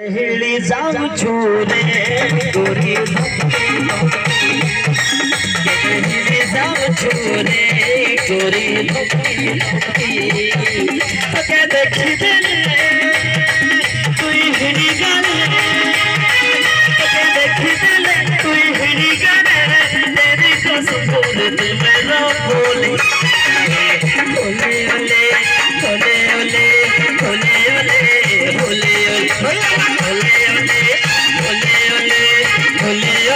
ले जाऊँ छोड़े, गोरी ले जाऊँ छोड़े गोरी पके देखी देने तू हिड़ी गाने पके देखी देने तू हिड़ी गाने तेरी कसम बोल दिल में ना बोली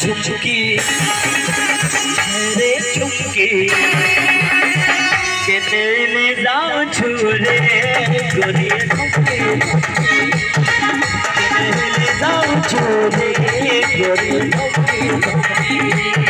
छुपकी रे छुपकी केतने जाओ छुरे गोरिए छुपकी केतने छुरे गोरिए छुपकी